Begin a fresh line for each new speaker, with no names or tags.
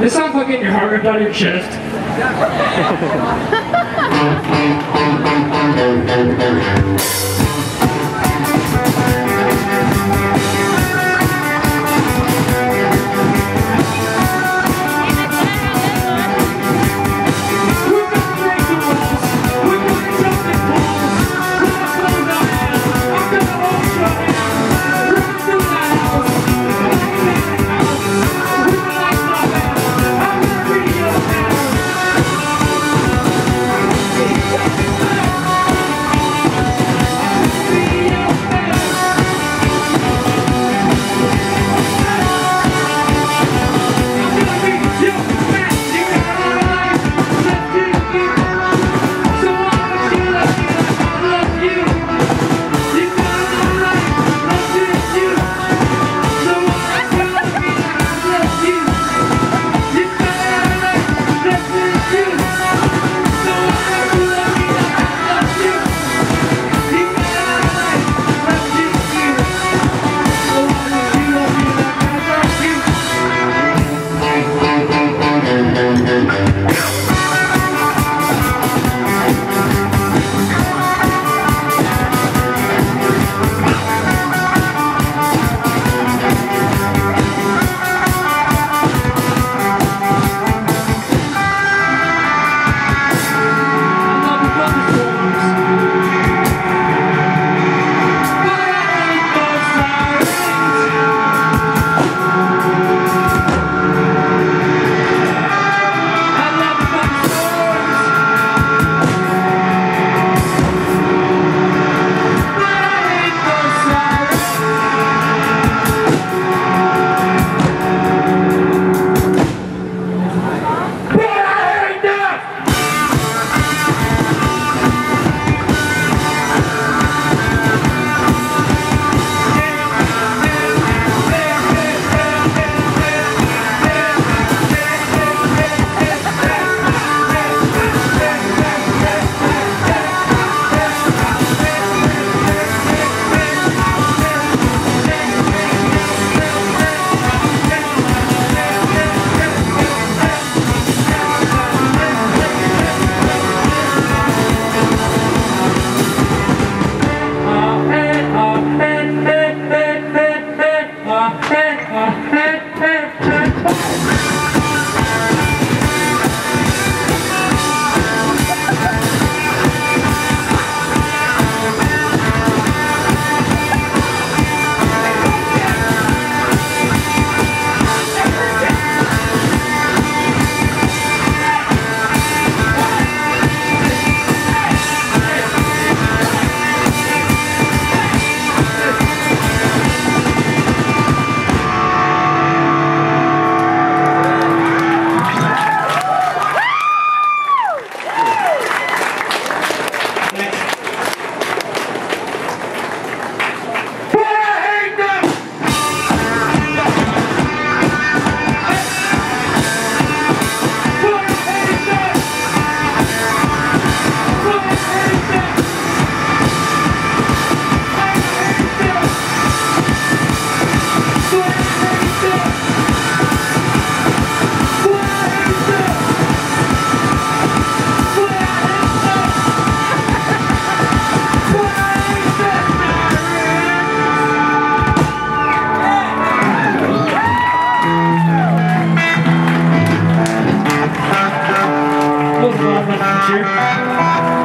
This sounds like getting your heart ripped out your chest. Africa, Africa. novamente.